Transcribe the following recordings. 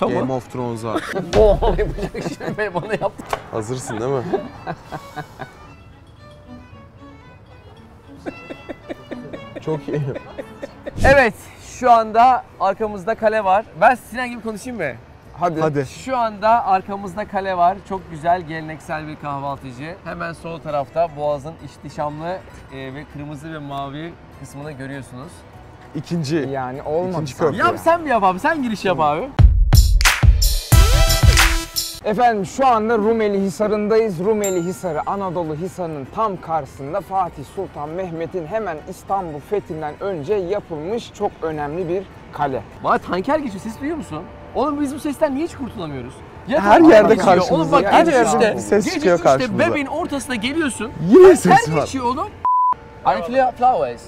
Boto Game mu? of Thrones'a. Bom yapacak şimdi bana yaptı. Hazırsın değil mi? Çok iyi. Evet şu anda arkamızda kale var. Ben Sinan gibi konuşayım mı? Hadi. Hadi. Şu anda arkamızda kale var. Çok güzel geleneksel bir kahvaltıcı. Hemen sol tarafta Boğaz'ın ihtişamlı e, ve kırmızı ve mavi kısmını görüyorsunuz. İkinci. Yani olmadı. İkinci köprü. ya. Yap sen bir yap abi. Sen giriş yap abi. Efendim şu anda Rumeli Hisarı'ndayız. Rumeli Hisarı Anadolu Hisarı'nın tam karşısında Fatih Sultan Mehmet'in hemen İstanbul fethinden önce yapılmış çok önemli bir kale. Bana tanker geçiyor. Ses duyuyor musun? Oğlum biz bu sesten niye hiç kurtulamıyoruz? Ya Her yerde geçiyor. karşımıza Oğlum bak. Her gece yerden işte, bir ses gece çıkıyor işte karşımıza. bebeğin ortasına geliyorsun. Yine ses var. geçiyor oğlum. Are you clear flowers?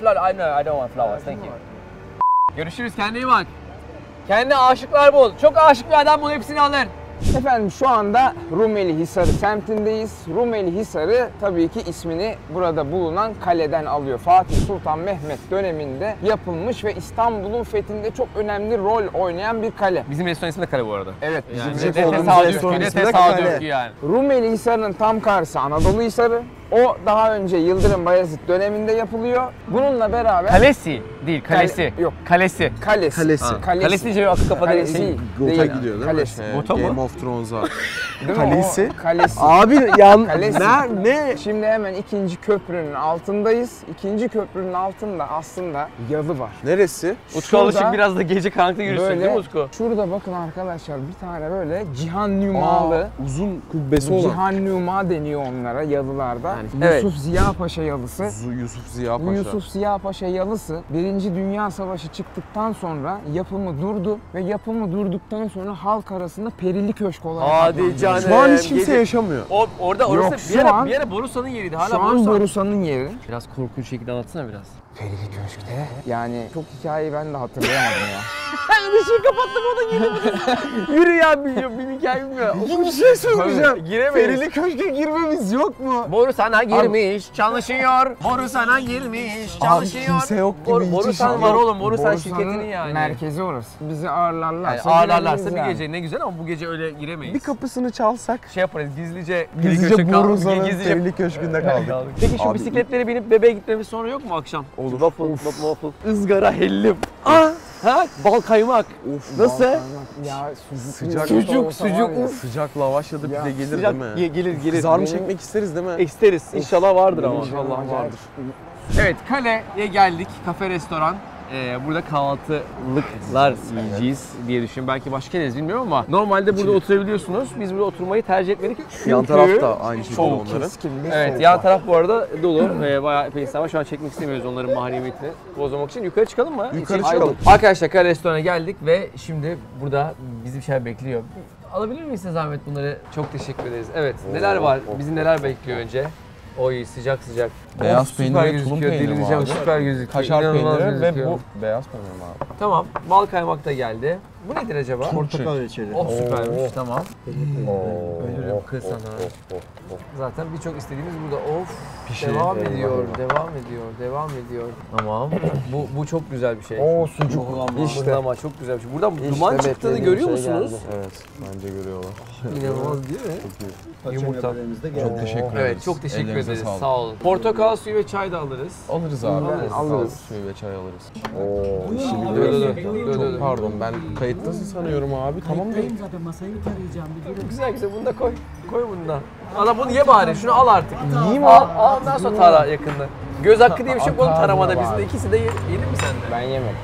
Flower, I know, I don't want flowers. Thank you. Görüşürüz. Kendine iyi bak. Kendine aşıklar bul. Çok aşık bir adam bul. Hepsini alır. Efendim şu anda Rumeli Hisarı semtindeyiz. Rumeli Hisarı tabii ki ismini burada bulunan kaleden alıyor. Fatih Sultan Mehmet döneminde yapılmış ve İstanbul'un fethinde çok önemli rol oynayan bir kale. Bizim restoran ismi de kale bu arada. Evet Yani bizim Bizim ne tesadüf ki, ne tesadüf ki yani. Rumeli Hisarı'nın tam karşısı Anadolu Hisarı. O daha önce Yıldırım Bayezid döneminde yapılıyor. Bununla beraber Kalesi değil, kalesi. yok. Kalesi. kalesi. Kalesi. Ha. Kalesi deyince akıl kafada Kalesi. şey. Gota Değil. gidiyor değil Kalesi. mi? Ee, Gota mı? Game of Thrones'a. Kalesi. O kalesi. Abi yan Kalesi. ne ne? Şimdi hemen ikinci köprünün altındayız. İkinci köprünün altında aslında yalı var. Neresi? Utku Şurada alışık biraz da gece karanlıkta yürüsün değil mi Böyle Utku? şurada bakın arkadaşlar bir tane böyle cihan nümalı uzun kubbesi olan. cihan nüma deniyor onlara yalılarda. Yani, evet. Yusuf Ziya Paşa yalısı. Zu- Yusuf Ziya Paşa. Bu Yusuf Ziya Paşa yalısı Birinci Dünya Savaşı çıktıktan sonra yapımı durdu ve yapımı durduktan sonra halk arasında Perili Köşk olarak Hadi adlandırıldı. canım. Şu an hiç kimse Gece- yaşamıyor. O, orada orası Yok, bir şu ara, an- bir ara Borusan'ın yeriydi. Hala Şu an Borusan. Borusan'ın yeri. Biraz korkunç şekilde anlatsana biraz. Perili Köşk'te. Yani çok hikayeyi ben de hatırlayamadım ya. Işığı kapattım o da giremedi. Yürü ya biliyor, bir hikaye bilmiyor. Bir şey söyleyeceğim. Giremeyiz. Perili Köşk'e girmemiz yok mu? Boru sana girmiş, çalışıyor. Boru sana girmiş, çalışıyor. kimse yok gibi Boru, hiç Borusan iş var oğlum, Borusan Borusan'ın şirketinin yani. merkezi orası. Bizi Yani ağırlarlarsa ağırlarlarsa gireriz bir yani. gece ne güzel ama bu gece öyle giremeyiz. Bir kapısını çalsak. şey yaparız gizlice Gizlice Borusan'ın gizlice- Perili Köşk'ünde kaldık. Peki şu Abi- bisikletlere binip bebeğe gitmemiz sonra yok mu akşam? Olur. Waffle, waffle. Izgara hellim. Ah! Ha? Bal kaymak. Of. Nasıl? Ya sucuk, Sıcak sucuk, sucuk, sucuk, ya. uf. Sıcak lavaş ya da Ya, pide gelir Sıcak değil mi? ge- gelir gelir. Kızar mı Benim- çekmek isteriz değil mi? İsteriz. İnşallah vardır ama. İnşallah vardır. Evet kaleye geldik. Kafe restoran. Ee, burada kahvaltılıklar yiyeceğiz diye düşün. Belki başka yeriz bilmiyorum ama normalde burada oturabiliyorsunuz. Biz burada oturmayı tercih etmedik. Çünkü Yan tarafta aynı şekilde Soğuk, onların. Evet yan taraf bu arada dolu. Ee, bayağı epey insan var. Şu an çekmek istemiyoruz onların mahremiyetini bozmamak için. Yukarı çıkalım mı? Yukarı İçeri- çıkalım. Arkadaşlar kare restorana geldik ve şimdi burada bizi bir şeyler bekliyor. Alabilir miyiz size zahmet bunları? Çok teşekkür ederiz. Evet neler var? Bizi neler bekliyor önce? Oy sıcak sıcak. Beyaz Of, peynir ve tulum peyniri delireceğim. Süper gözüküyor. Kaşar inanılmaz peyniri ve bu beyaz peynir abi? Tamam. Bal kaymak da geldi. Bu nedir acaba? Portakal reçeli. Oh süpermiş. Tamam. Oo. Ölürüm kız sana. Zaten birçok istediğimiz burada. Of. Pişi. Devam ediyor, devam ediyor, devam ediyor. Tamam. bu bu çok güzel bir şey. Oo sucuk. İşte. İşte. Ama çok güzel bir şey. Buradan İşte duman çıktığını beklediğim görüyor şey musunuz? geldi. Evet bence görüyorlar. İnanılmaz değil mi? Yumurta. Yumurta. geldi. Çok teşekkür ederiz. Evet çok teşekkür Ellerinize ederiz. Sağ olun. Portakal suyu ve çay da alırız. Alırız abi. Alırız. Alırız. Suyu ve çay alırız. Oo. Çok pardon ben kayıttasın sanıyorum abi. Tamam mı? Kayıttayım zaten masayı tarayacağım. Güzel güzel bunu da koy. Koy bunu da. Ana bunu ye bari. Şunu al artık. Yiyeyim Al, al ondan sonra tara yakında. Göz hakkı diye bir şey yok oğlum taramada. Bizim de ikisi de ye- yedin mi sen de? Ben yemedim.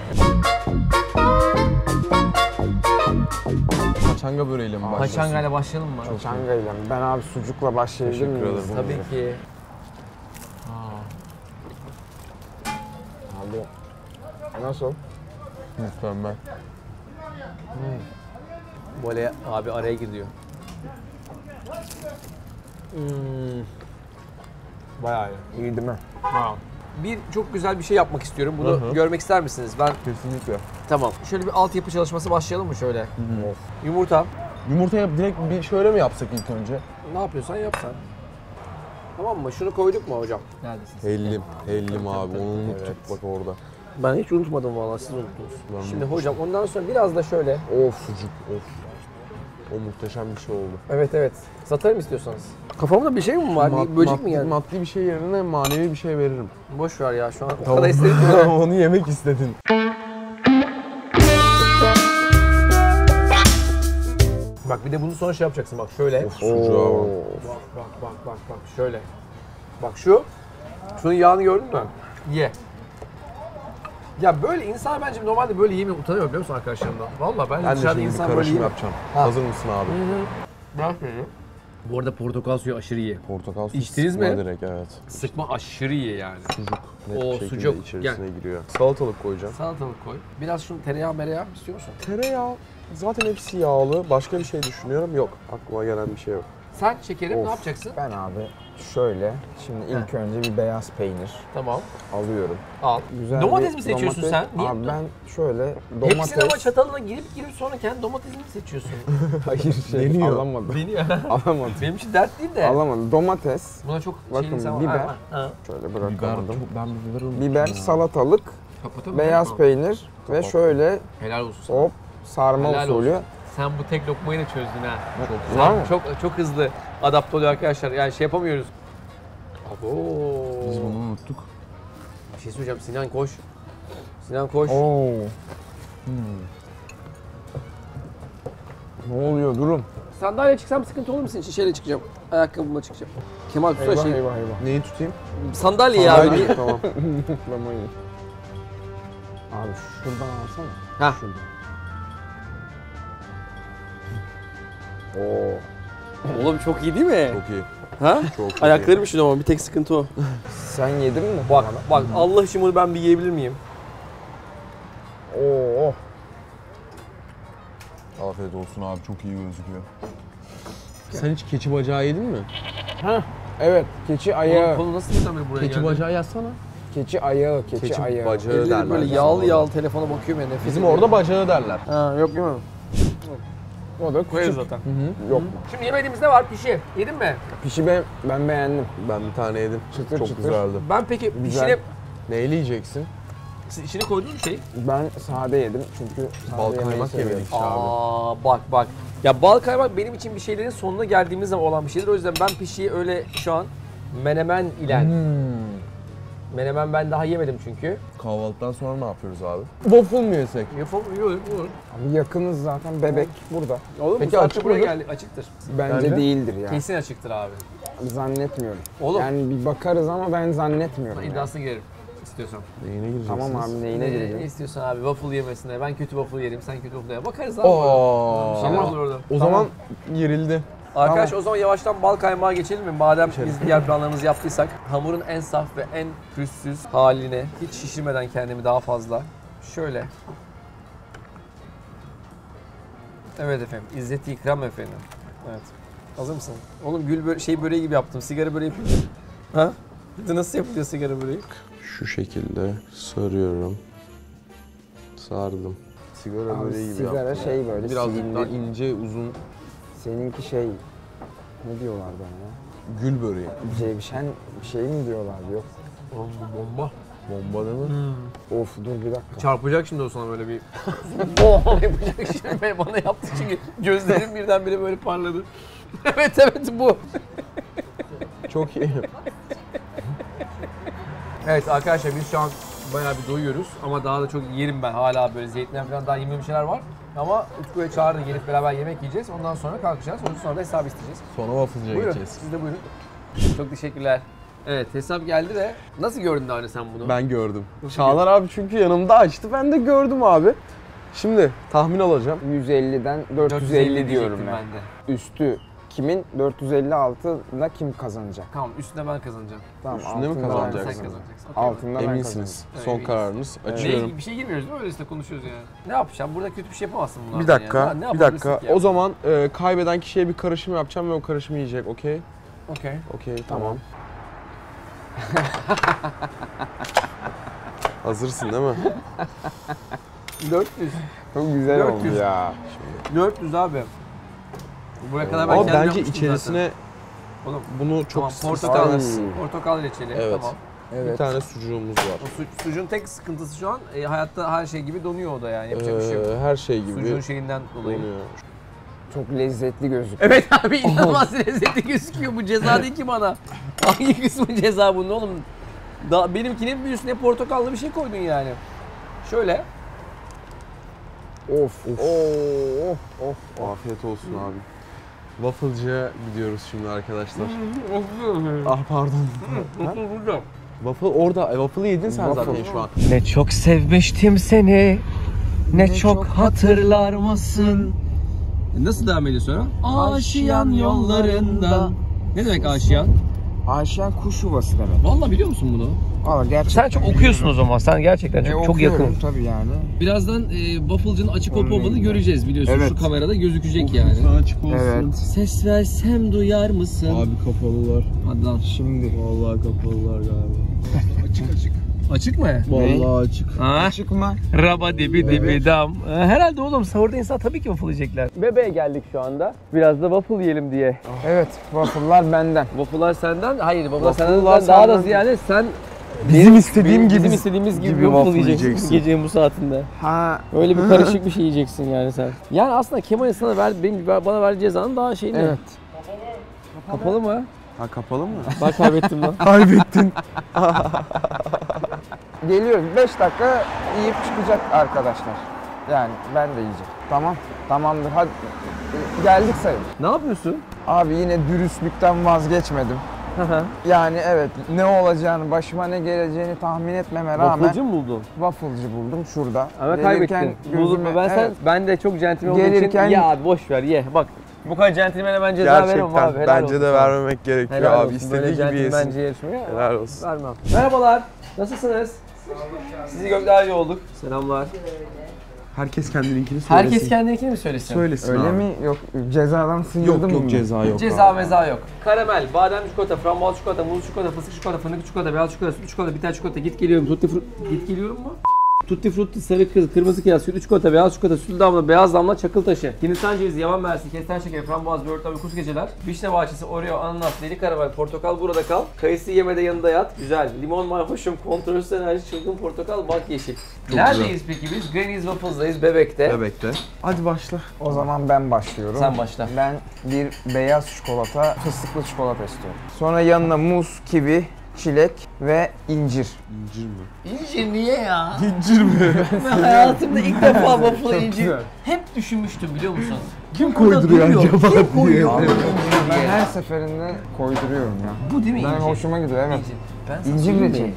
Paçanga böreğiyle mi başlıyorsun? Paçangayla başlayalım mı? Çangayla. Ben abi sucukla başlayabilir Teşekkür miyim? ederim. Tabii ki. Abi. Nasıl? Mükemmel. Böyle abi araya gir diyor. Hmm. Bayağı iyi. İyi değil mi? Bir çok güzel bir şey yapmak istiyorum. Bunu Hı hı. görmek ister misiniz? Ben Kesinlikle. tamam. Şöyle bir altyapı çalışması başlayalım mı şöyle? Yumurta. Yumurtaya direkt bir şöyle mi yapsak ilk önce? Ne yapıyorsan yap sen. Tamam mı? Şunu koyduk mu hocam? Neredesin? Hellim. Hellim abi. Onu unuttuk Evet. bak orada. Ben hiç unutmadım vallahi siz unuttunuz. Ben Şimdi hocam ondan sonra biraz da şöyle. Of sucuk of. O muhteşem bir şey oldu. Evet evet. Satarım istiyorsanız. Kafamda bir şey mi var? Mad- Bir böcek maddi, mi geldi? Maddi bir şey yerine manevi bir şey veririm. Boş ver ya şu an o kadar istedim. Onu yemek istedin. Bak bir de bunu sonra şey yapacaksın bak şöyle. Of sucuğa bak. Bak bak bak bak bak şöyle. Bak şu. Şunun yağını gördün mü? Ye. Ya böyle insan bence normalde böyle yemeye utanıyor biliyor musun arkadaşlarımdan? Valla ben, Ben de dışarıda şimdi bir insan böyle karışım yemiyor. yapacağım. Ha. Hazır mısın abi? Bırak beni. Bu arada portakal suyu aşırı iyi. Portakal suyu İçtiniz sıkma mi? direkt evet. Sıkma aşırı iyi yani. Sucuk net Oo, bir şekilde sucuk. içerisine giriyor. Salatalık koyacağım. Salatalık koy. Biraz şunu tereyağı mereyağı istiyor musun? Tereyağı zaten hepsi yağlı. Başka bir şey düşünüyorum. Yok. Aklıma gelen bir şey yok. Sen şekerim Of. ne yapacaksın? Ben abi şöyle, şimdi ilk önce bir beyaz peynir Tamam. alıyorum. Al. Güzel Domates bir mi seçiyorsun domates- sen? Niye? Abi ben şöyle Hepsini ama domates... çatalına girip girip sonra kendi domatesini mi seçiyorsun? Hayır şey Deniyor. alamadım. Beni alamadım. Benim için dert değil de. Alamadım. Domates, Buna çok Bakın, şeyin sen biber. Ha, ha. şöyle Biber bırakamadım. çok, ben biberi unuttum Biber, ya. salatalık, beyaz mı? peynir ve şöyle Helal olsun sana. hop sarma Helal usulü. Sen bu tek lokmayı da çözdün ha. Çok mı? Çok çok hızlı adapte oluyor arkadaşlar. Yani şey yapamıyoruz. Abo. Biz bunu unuttuk. Bir şey söyleyeceğim Sinan koş. Sinan koş. Oo. Ne oluyor durum? Sandalye çıksam sıkıntı olur mu senin için? Şeyle çıkacağım. Ayakkabımla çıkacağım. Kemal tutsana Eyvah şey. eyvah eyvah. Neyi tutayım? Sandalye ya. Sandalye, Bir- tamam. Abi şuradan alsana. Ha. Şuradan. Oo. Oğlum çok iyi değil mi? Çok iyi. Ha? Çok iyi. Ayaklarım üşüdü ama bir tek sıkıntı o. Sen yedin mi? Bak bak Allah için bunu ben bir yiyebilir miyim? Oo. Afiyet olsun abi çok iyi gözüküyor. Sen hiç keçi bacağı yedin mi? Evet, keçi ayağı. Konu nasıl beri buraya Keçi geldi? bacağı yazsana. Keçi ayağı, keçi, Keçi ayağı. bacağı Elleri derler. böyle bizim yağlı yağlı telefona bakıyorum ya nefret Bizim ediyorum. orada bacağı derler. Ha yok değil mi? O da Koyarız küçük. zaten. Yok. Şimdi yemediğimiz ne var? Pişi. Yedin mi? Pişi ben, ben beğendim. Ben bir tane yedim. Çıtır çok çıtır. güzeldi. Ben peki Güzel. pişini, Neyle yiyeceksin? siz içine koyduğunuz bir şey. Ben sade yedim çünkü sade Bal kaymak yemedik işte abi. Aa bak bak. Ya bal kaymak benim için bir şeylerin sonuna geldiğimiz zaman olan bir şeydir. O yüzden ben pişiyi öyle şu an menemen ile. Menemen ben daha yemedim çünkü. Kahvaltıdan sonra ne yapıyoruz abi? Waffle mu yesek? Yapalım, olur, olur. Abi yakınız zaten bebek burada. Olur Peki bu açık buraya geldik. Açıktır. Bence, Bence? değildir ya. Kesin açıktır abi. Zannetmiyorum. Oğlum. Yani bir bakarız ama ben zannetmiyorum. yani. İddiasına girerim istiyorsan. Neyine gireceksiniz? Tamam abi neyine Ne, ne gireceğim? istiyorsan abi waffle yemesine. Ben kötü waffle yerim, sen kötü waffle ye. Bakarız abi. Oo. Bir şeyler Tamam. olur orada. O zaman girildi. Arkadaş o zaman yavaştan bal kaymağa geçelim mi? Madem biz diğer planlarımızı yaptıysak hamurun en saf ve en pürüzsüz haline hiç şişirmeden kendimi daha fazla şöyle. Evet efendim. İzzet ikram efendim. Evet. Hazır mısın? Oğlum gül böre- şey böreği gibi yaptım. Sigara böreği yapayım. Ha? Bir de nasıl yapılıyor sigara böreği? Şu şekilde sarıyorum. Sardım. Sigara Abi böreği gibi sigara yaptım. şey böyle Biraz silindir. daha ince uzun Seninki şey ne diyorlar bana ya? gül böreği. Cevşen bir şey mi diyorlardı yok. Oğlum bu bomba. Bomba değil mi? Of dur bir dakika. Çarpacak şimdi o sana böyle bir bom yapacak şimdi Beni bana yaptı çünkü gözlerim birdenbire böyle parladı. evet evet bu. Çok iyi. Evet arkadaşlar biz şu an bayağı bir doyuyoruz ama daha da çok yerim ben hala böyle zeytinler falan daha yemediğim şeyler var. Ama Utku'ya çağırdı gelip beraber yemek yiyeceğiz. Ondan sonra kalkacağız. Ondan sonra da hesap isteyeceğiz. Sonra waffle'cıya Buyurun. gideceğiz. Siz de buyurun. Çok teşekkürler. Evet hesap geldi de nasıl gördün daha önce sen bunu? Ben gördüm. Çağlar abi çünkü yanımda açtı. Ben de gördüm abi. Şimdi tahmin alacağım. 150'den 450, diyorum diyecektim ben. de. Üstü kimin? 456'da kim kazanacak? Tamam üstüne ben kazanacağım. Tamam Üstünde mi altında ben kazanacaksın? Sen kazanacağım. kazanacaksın. Okey. Altında ben Eminsiniz. Evet, Son eminiz. kararınız. Ne, Açıyorum. bir şey girmiyoruz değil mi? Öylesine konuşuyoruz yani. Ne yapacağım? Burada kötü bir şey yapamazsın bunlardan Bir dakika, yani. Ne bir yapabilirsin dakika. ki ya? O zaman e, kaybeden kişiye bir karışım yapacağım ve o karışımı yiyecek. Okey? Okey. Okey, tamam. Hazırsın değil mi? 400. Çok güzel 400. oldu ya. 400 abi. Buraya kadar ben Ama kendim bence yapmıştım içerisine zaten. Oğlum bunu çok tamam, portakal, portakal reçeli. Evet. Tamam. Bir Evet. tane sucuğumuz var. O su, sucuğun tek sıkıntısı şu an e, hayatta her şey gibi donuyor o da yani yapacak bir şey yok. Ee, her şey gibi Sucuğun şeyinden dolayı. donuyor. Çok lezzetli gözüküyor. Evet abi inanılmaz lezzetli gözüküyor. Bu ceza değil ki bana. Hangi kısmı ceza bunun oğlum? Da, benimkinin bir üstüne portakallı bir şey koydun yani. Şöyle. Of. Of. Of. Of. Afiyet olsun abi. Waffle'cıya gidiyoruz şimdi arkadaşlar. ah pardon. Ha? Waffle orada. e, Waffle'ı yedin sen Waffle. zaten şu an. Ne çok sevmiştim seni. Ne, çok hatırlar mısın? Nasıl devam ediyor sonra? Aşiyan yollarında. Ne demek aşiyan? Aşağı kuş yuvası demek. Vallahi biliyor musun bunu? Aa, gerçekten. Sen çok okuyorsun o zaman. Sen gerçekten E, çok, çok okuyorum yakın. tabii yani. Birazdan e, Waffle'cının açık olup olmadığını göreceğiz biliyorsun. Evet. Şu kamerada gözükecek yani. açık olsun. Evet. Ses versem duyar mısın? Abi kapalılar. Hadi lan. Şimdi. Vallahi kapalılar galiba. Açık açık. Açık mı? Vallahi açık. Ha? Çıkma. Raba dibi dibi dam. Ee, Herhalde oğlum sahurda insan tabii ki waffle yiyecekler. Bebeğe geldik şu anda. Biraz da waffle yiyelim diye. Evet. Waffle'lar benden. Waffle'lar senden, hayır waffle'lar Waffle'lar senden daha da senden. ziyade sen Bizim istediğim gibi bizim istediğimiz gibi, gibi waffle, yiyeceksin, yiyeceksin. gecenin bu saatinde. Ha. Öyle bir karışık bir şey yiyeceksin yani sen. Yani aslında Kemal'in sana ver, benim bana verdiği cezanın daha şeyini. Evet. Kapalı mı? Ha kapalı mı? Ben kaybettim lan. Kaybettin. Geliyoruz. 5 dakika yiyip çıkacak arkadaşlar. Yani ben de yiyeceğim. Tamam. Tamamdır. Hadi. Geldik sayın. ne yapıyorsun? Abi yine dürüstlükten vazgeçmedim. Yani evet ne olacağını, başıma ne geleceğini tahmin etmeme rağmen Waffle'cı mı buldun? waffle'cı buldum şurada. Ama kaybettin. Buldun mu? gözüme- Ben sen evet, ben de çok centilmen olduğum için ye abi boş ver ye. Bak bu kadar centilmene ben ceza veremem Gerçekten. abi. Helal Bence olsun de vermemek gerekiyor Helal abi. olsun. İstediği Böyle gibi yesin. centilmence yarışmaya Helal olsun. vermem. Merhabalar. Nasılsınız? Sizi göklerce olduk. Selamlar. Herkes kendininkini söylesin. Herkes kendininkini mi söylesin? söylesin Öyle abi. mi? Yok cezadan sıyırdım Yok yok mı? ceza yok. Ceza abi. meza yok. Karamel, badem çikolata, frambuaz çikolata, muz çikolata, fıstık çikolata, fındık çikolata, beyaz çikolata, sütlü çikolata, bitter çikolata, git geliyorum, tutti frutti, git geliyorum mu? Tutti frutti, sarı kız, kırmızı kiraz, sütlü çikolata, beyaz çikolata, sütlü damla, beyaz damla, çakıl taşı, hindistan cevizi, yaban mersi, kestane şekeri, frambuaz, böğürtlen, uykusuz geceler, vişne bahçesi, oreo, ananas, deli karamel, portakal burada kal, kayısı yemede yanında yat, güzel, limon mayhoşum, kontrolsüz enerji, çılgın portakal, bak yeşil. Neredeyiz peki biz? Granny's Waffles'dayız, Bebek'te. Bebekte. Hadi başla. O zaman ben başlıyorum. Sen başla. Ben bir beyaz çikolata, fıstıklı çikolata istiyorum. Sonra yanına muz, kivi, çilek ve incir. İncir mi? İncir niye ya? İncir mi? Ben hayatımda ilk defa waffle Çok incir güzel. hep düşünmüştüm biliyor musun? Kim Burada koyduruyor duruyor. acaba Kim koyuyor? Ben her seferinde koyduruyorum ya. Bu değil mi Ben incir? hoşuma gidiyor evet. İncir. Ben sana İncir söyleyeyim reçeli. mi?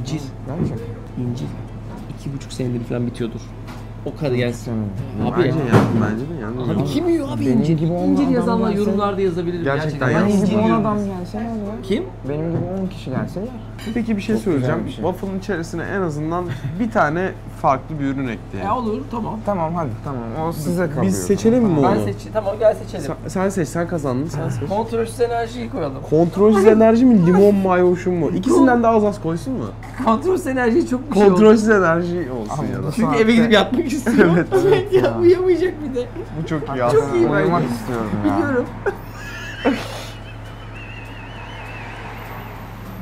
İncir. Gerçekten. İncir. İki buçuk senedir falan bitiyordur. O kadar yani. Abi Bence yandı. Bence de yandı. Abi kim yiyor abi Benim incir? gibi incir yazanlar yorumlarda yazabilir. Gerçekten Ben yazsın. Benim incir gibi 10 yiyorum. adam gelse ne olur? Kim? Benim gibi 10 kişi gelse yer. Peki bir şey Çok söyleyeceğim. bir şey. Waffle'ın içerisine en azından bir tane farklı bir ürün ekleyelim. Ya olur tamam. Tamam hadi tamam o size kalıyor. Biz seçelim mi Ben onu? seç tamam gel seçelim. Sen, sen seç, sen kazandın, sen seç. Kontrolsüz enerjiyi koyalım. Kontrolsüz enerji mi, limon mayoşum mu? İkisinden de az az koysun mu? Kontrolsüz enerji çok bir şey. Kontrolsüz enerji olsun Abi, ya da. Çünkü saatte- eve gidip yatmak istiyor. Evet, evet ya. Uyuyamayacak bir de. Bu çok iyi Çok aslında. iyi Uyumak bence. istiyorum ya. Biliyorum.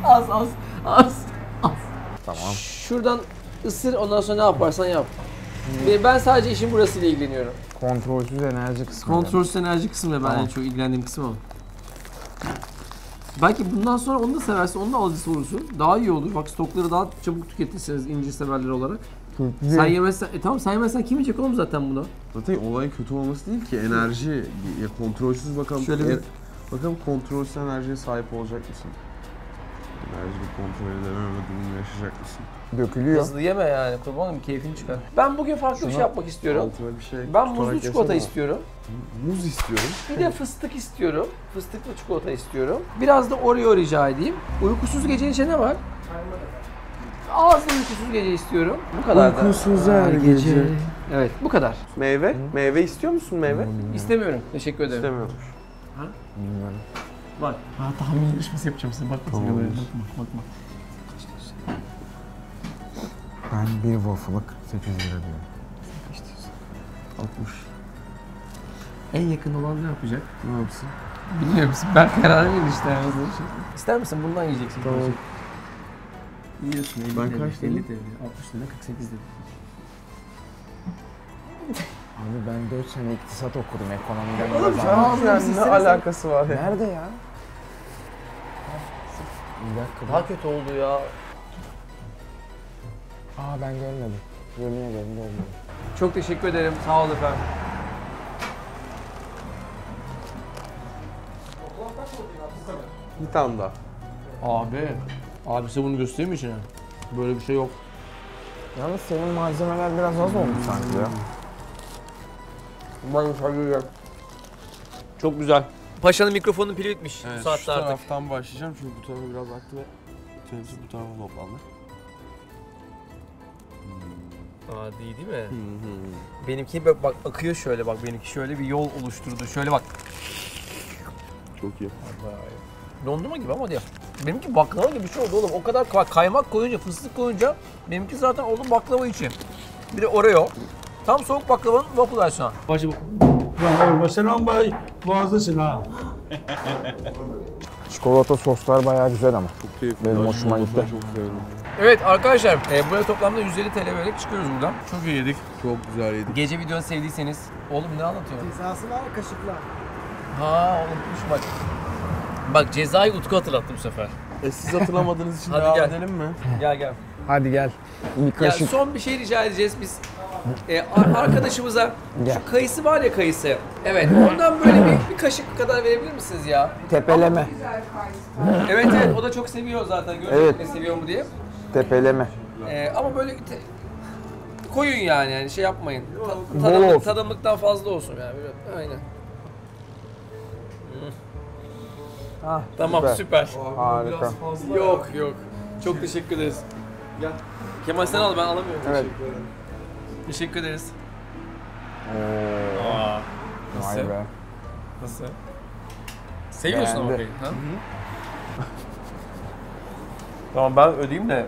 az az az az. Tamam. Şuradan ısır ondan sonra ne yaparsan yap. Ve Ben sadece işin burasıyla ilgileniyorum. Kontrolsüz enerji kısmı. Kontrolsüz enerji kısmı da ben Tamam. en çok ilgilendiğim kısım o. Belki bundan sonra onu da seversin, onu da alıcısı olursun. Daha iyi olur. Bak stokları daha çabuk tüketirsiniz incir severler olarak. Sen yemezsen, e tamam sen yemezsen kim yiyecek oğlum zaten bunu? Zaten olayın kötü olması değil ki enerji, ya kontrolsüz bakalım. Şöyle bir- e- bakalım kontrolsüz enerjiye sahip olacak mısın? Enerjini kontrol edememe durumu yaşayacak mısın? Dökülüyor. Hızlı yeme yani kurban olayım keyfini çıkar. Ben bugün farklı bir şey yapmak istiyorum. Altına bir şey Ben muzlu çikolata yesene. istiyorum. Muz istiyorum. Bir de fıstık istiyorum. Fıstıklı çikolata istiyorum. Biraz da Oreo rica edeyim. Uykusuz gece içe ne var? Ağızda uykusuz gece istiyorum. Bu kadar da. Uykusuz her gece. Evet bu kadar. Meyve? Meyve istiyor musun meyve? İstemiyorum. Teşekkür ederim. İstemiyorum. Bilmiyorum. Bak. Ha tahmin yarışması yapacağım size. Bakma Tamam. Bakma bakma. Ben bir waffle'a 48 lira diyorum. 60. En yakın olan ne yapacak? Ne yapsın? Bilmiyor musun? Ben karar verin işte. Hazır. İster misin? Bundan yiyeceksin. Tamam. Biliyorsun 50 Ben kaç 50 dedim? dedi, 60 dedi, 48 dedi. Abi ben 4 sene iktisat okudum ekonomiden. Oğlum tamam anladım. yani ne alakası var ya? Nerede ya? Bir dakika. Daha kötü oldu ya. Aa ben görmedim. Yemin ederim görmedim. Çok teşekkür ederim. Sağ olun efendim. Bir tane daha. Abi. Abi size bunu göstereyim mi içine? Böyle bir şey yok. Yalnız senin malzemeler biraz az oldu sanki ya. Ben sayıyorum. Çok güzel. Paşa'nın mikrofonun pili bitmiş Evet, bu şu saatte artık. taraftan başlayacağım çünkü bu tarafa biraz aktı ve temsil bu tarafa toplandı. Aa değil değil mi? Benimki bak, bak akıyor şöyle bak benimki şöyle bir yol oluşturdu. Şöyle bak. Çok iyi. Dondurma gibi ama diyor. Benimki baklava gibi bir şey oldu oğlum. O kadar kaymak koyunca, fıstık koyunca benimki zaten oldu baklava için. Bir de Oreo. Tam soğuk baklavanın waffle versiyonu. Başı Bravo, selam bay. Boğazlısın ha. Çikolata soslar bayağı güzel ama. Çok keyifli. Benim Ben hoşuma şu gitti. Çok. Evet arkadaşlar e, buraya toplamda 150 TL vererek çıkıyoruz buradan. Çok iyi yedik. Çok güzel yedik. Gece videonu sevdiyseniz. Oğlum ne anlatıyorsun? Cezası var kaşıkla. Ha unutmuşum bak. Bak cezayı Utku hatırlattı bu sefer. E siz hatırlamadığınız için Hadi devam gel. edelim mi? Gel gel. Hadi gel. Bir Ya kaşık. son bir şey rica edeceğiz biz. Ee, ar- arkadaşımıza Gel. şu kayısı var ya kayısı. Evet ondan böyle bir, bir kaşık kadar verebilir misiniz ya? Tepeleme. Evet evet o da çok seviyor zaten. Gördük Evet. ne seviyor mu diye. Tepeleme. Ee, ama böyle te- koyun yani yani şey yapmayın. Ta- Bol tadımlık, olsun. tadımlıktan fazla olsun yani. Böyle, aynen. Ah, Tamam süper. süper. Harika. Yok yok. Çok teşekkür ederiz. Gel. Kemal sen al ben alamıyorum. Evet. Teşekkür ederiz. Oo, Aa, nasıl? vay be. Nasıl? Seviyorsun ama Beğendi. kayı, ha? tamam ben ödeyeyim de.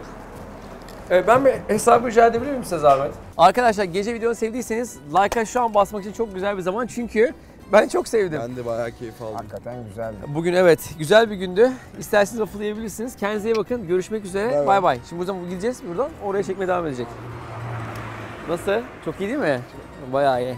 Evet, ben bir hesabı rica edebilir miyim size zahmet? Arkadaşlar gece videonu sevdiyseniz like'a şu an basmak için çok güzel bir zaman çünkü ben çok sevdim. Ben de bayağı keyif aldım. Hakikaten güzeldi. Bugün evet güzel bir gündü. İsterseniz waffle yiyebilirsiniz. Kendinize iyi bakın. Görüşmek üzere. Bay bay. Bay bay. Şimdi buradan gideceğiz buradan. Oraya çekmeye devam edecek. Nasıl? Çok iyi değil mi? Bayağı iyi.